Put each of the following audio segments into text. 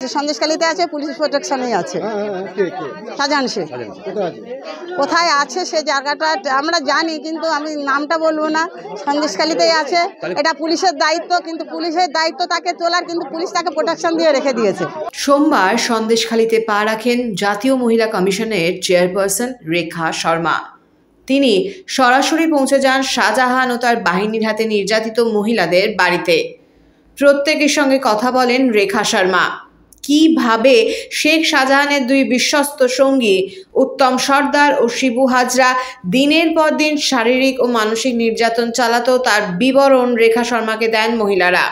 সন্দেশকালীতে আছে পুলিশ প্রোটেকশনেই আছে। হ্যাঁ হ্যাঁ কে কে? সাজান আছে? কোথায় আছে সে জায়গাটা আমরা জানি কিন্তু আমি নামটা বলব না। সন্দেশকালীতেই আছে। এটা পুলিশের দায়িত্ব কিন্তু পুলিশের দায়িত্ব তাকে তোলার কিন্তু পুলিশ তাকে প্রোটেকশন দিয়ে রেখে দিয়েছে। সোমবার সন্দেশখালীতে পা রাখেন জাতীয় মহিলা কমিশনের চেয়ারপারসন রেখা শর্মা। তিনি সরাসরি পৌঁছে যান শাহজাহান ও তার বাহিনীর হাতে নির্যাতিত মহিলাদের বাড়িতে। প্রত্যেকের সঙ্গে কথা বলেন রেখা শর্মা। কীভাবে শেখ শাহজাহানের দুই বিশ্বস্ত সঙ্গী উত্তম সর্দার ও শিবু হাজরা দিনের পর দিন শারীরিক ও মানসিক নির্যাতন চালাতো তার বিবরণ রেখা শর্মাকে দেন মহিলারা।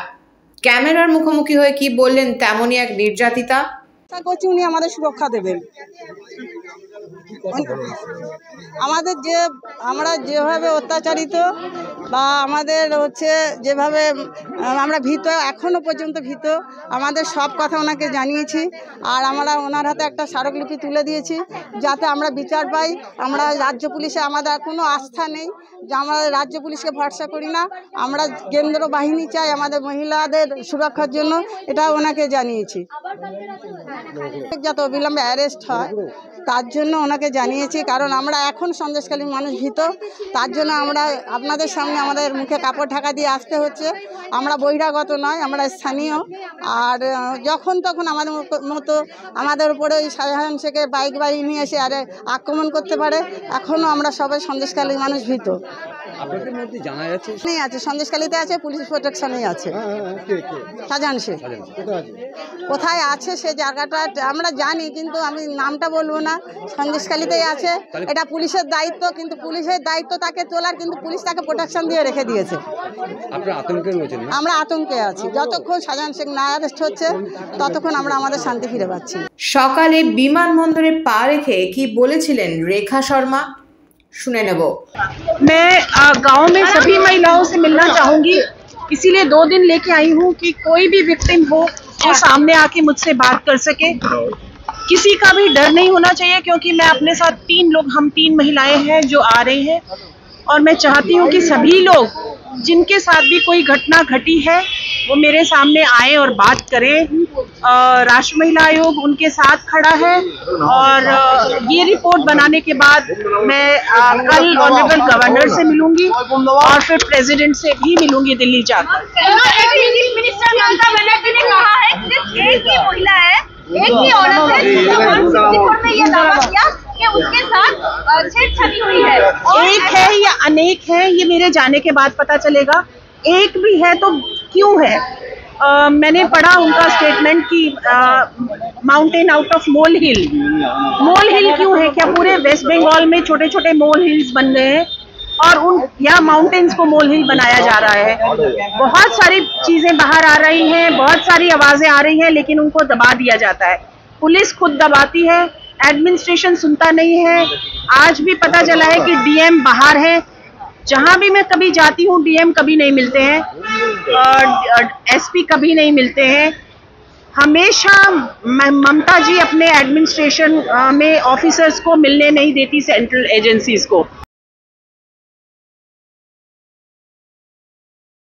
ক্যামেরার মুখোমুখি হয়ে কি বললেন তেমনই এক নির্যাতিতা? করছি উনি আমাদের সুরক্ষা দেবেন। আমাদের যে আমরা যেভাবে অত্যাচারিত বা আমাদের হচ্ছে যেভাবে আমরা ভীত এখনও পর্যন্ত ভীত। আমাদের সব কথা ওনাকে জানিয়েছি আর আমরা ওনার হাতে একটা স্মারকলিপি তুলে দিয়েছি যাতে আমরা বিচার পাই। আমরা রাজ্য পুলিশে আমাদের কোনো আস্থা নেই যে আমরা রাজ্য পুলিশকে ভরসা করি না। আমরা কেন্দ্র বাহিনী চাই আমাদের মহিলাদের সুরক্ষার জন্য, এটা ওনাকে জানিয়েছি। যাতে অবিলম্বে অ্যারেস্ট হয়, তার জন্য ওনাকে জানিয়েছি। কারণ আমরা এখন সন্দেশকালীন মানুষ ভীত, তার জন্য আমরা আপনাদের সামনে আমাদের মুখে কাপড় ঢাকা দিয়ে আসতে হচ্ছে। আমরা বহিরাগত নয় আমরা স্থানীয়। আর যখন তখন আমাদের মতো- আমাদের উপরে ওই শাহজাহান শেখের বাইক বাড়ি নিয়ে এসে আরে আক্রমণ করতে পারে এখনও আমরা সবাই সন্দেশকালীন মানুষ ভীত। নেই আছে সন্দেশকালীতে আছে পুলিশ প্রোটেকশনেই আছে। হ্যাঁ হ্যাঁ হ্যাঁ, শাহজাহান শেখ। সাজান কোথায় আছে কোথায় আছে সে জায়গাটা আমরা জানি কিন্তু আমি নামটা বলবো না সন্দেশকালীতেই আছে এটা পুলিশের দায়িত্ব কিন্তু পুলিশের দায়িত্ব তাকে তোলার কিন্তু পুলিশ তাকে প্রোটেকশন দিয়ে রেখে দিয়েছে আপনারা আতঙ্কে রয়েছেন না আমরা আতঙ্কে আছি যতক্ষণ শাহজাহান শেখ না অ্যারেস্ট হচ্ছে ততক্ষণ আমরা আমাদের শান্তি ফিরে পাচ্ছি না। সকালে বিমানবন্দরে পা রেখে কি বলেছিলেন রেখা শর্মা শুনে নেব मैं अ, गांव में सभी महिलाओं से मिलना चाहूंगी इसीलिए दो दिन लेके आई हूँ कि कोई भी विक्टिम हो वो सामने आके मुझसे बात कर सके। किसी का भी डर नहीं होना चाहिए क्योंकि मैं अपने साथ तीन लोग हम तीन महिलाएँ हैं जो आ रहे हैं। और मैं चाहती हूँ कि सभी लोग, जिनके साथ भी कोई घटना घटी है, वो मेरे सामने आए और बात करें। राष्ट्र महिला आयोग उनके साथ खड़ा है और ये रिपोर्ट बनाने के बाद मैं कल ऑनरेबल गवर्नर से मिलूँगी और फिर प्रेसिडेंट से भी मिलूँगी दिल्ली जाकर। कहा है सिर्फ़ एक ही महिला है एक ही औरत है उसके साथ छेड़छाड़ी हुई है एक है अनेक है ये मेरे जाने के बाद पता चलेगा। एक भी है तो क्यों है? अ, मैंने पढ़ा उनका स्टेटमेंट कि mountain out of molehill molehill क्यों है? क्या पूरे वेस्ट बंगाल में छोटे छोटे मोल हिल्स बन गए हैं? और उन या माउंटेन्स को मोल हिल बनाया जा रहा है। बहुत सारी चीज़ें बाहर आ रही हैं बहुत सारी आवाज़ें आ रही हैं लेकिन उनको दबा दिया जाता है। पुलिस खुद दबाती है एडमिनिस्ट्रेशन सुनता नहीं है। आज भी पता चला है कि डीएम बाहर है जहाँ भी मैं कभी जाती हूँ, डीएम कभी नहीं मिलते हैं एसपी कभी नहीं मिलते हैं। हमेशा ममता जी अपने एडमिनिस्ट्रेशन में ऑफिसर्स को मिलने नहीं देती सेंट्रल एजेंसीज को।